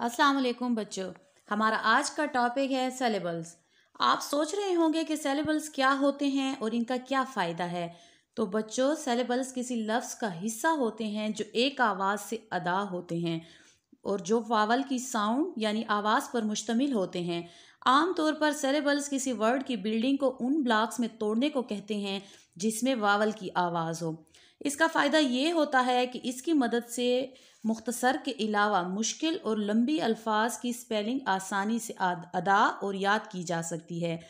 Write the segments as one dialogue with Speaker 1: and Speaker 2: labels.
Speaker 1: अस्सलाम वालेकुम बच्चों। हमारा आज का टॉपिक है सेलेबल्स आप सोच रहे होंगे कि सेलेबल्स क्या होते हैं और इनका क्या फ़ायदा है? तो बच्चों सेलेबल्स किसी लफ्ज़ का हिस्सा होते हैं जो एक आवाज़ से अदा होते हैं। और जो वावल की साउंड, यानी आवाज़ पर मुश्तमिल होते हैं। आमतौर पर सेलेबल्स किसी वर्ड की बिल्डिंग को उन ब्लॉक्स में तोड़ने को कहते हैं, जिसमें वावल की आवाज़ हो। इसका फ़ायदा ये होता है कि इसकी मदद से मुख्तसर के अलावा मुश्किल और लंबी अल्फाज की स्पेलिंग आसानी से अदा और याद की जा सकती है।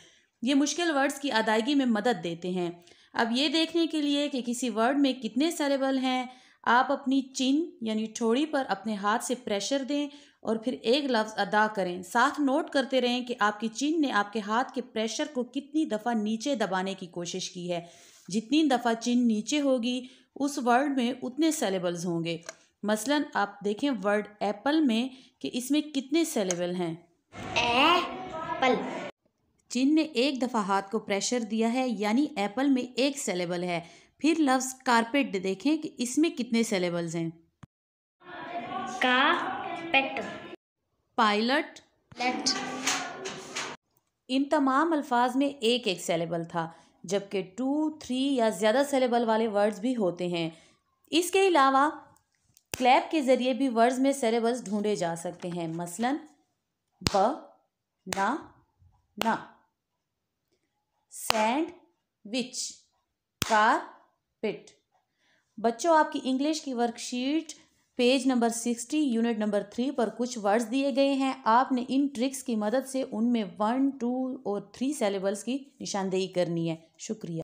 Speaker 1: ये मुश्किल वर्ड्स की अदायगी में मदद देते हैं। अब ये देखने के लिए कि किसी वर्ड में कितने सेलेबल हैं आप अपनी चिन यानी ठोड़ी पर अपने हाथ से प्रेशर दें और फिर एक लफ्ज़ अदा करें। साथ नोट करते रहें कि आपकी चिन ने आपके हाथ के प्रेशर को कितनी दफ़ा नीचे दबाने की कोशिश की है। जितनी दफ़ा चिन नीचे होगी उस वर्ड में उतने सेलेबल्स होंगे। मसलन आप देखें वर्ड एप्पल में कि इसमें कितने सेलेबल हैं।
Speaker 2: एप्पल
Speaker 1: चिन ने एक दफ़ा हाथ को प्रेशर दिया है यानी एप्पल में एक सेलेबल है। फिर लफ्ज़ कारपेट देखें कि इसमें कितने सेलेबल्स हैं।
Speaker 2: Carpet
Speaker 1: pilot.
Speaker 2: लेट।
Speaker 1: इन तमाम अल्फाज में एक एक सेलेबल था जबकि टू थ्री या ज़्यादा सेलेबल वाले वर्ड्स भी होते हैं। इसके अलावा क्लैप के ज़रिए भी वर्ड्स में सेलेबल्स ढूंढे जा सकते हैं। मसलन ब ना ना। सैंड विच कार पिट बच्चों, आपकी इंग्लिश की worksheet page number sixty unit number three पर कुछ वर्ड्स दिए गए हैं। आपने इन ट्रिक्स की मदद से उनमें वन टू और थ्री सेलेबल्स की निशानदेही करनी है। शुक्रिया।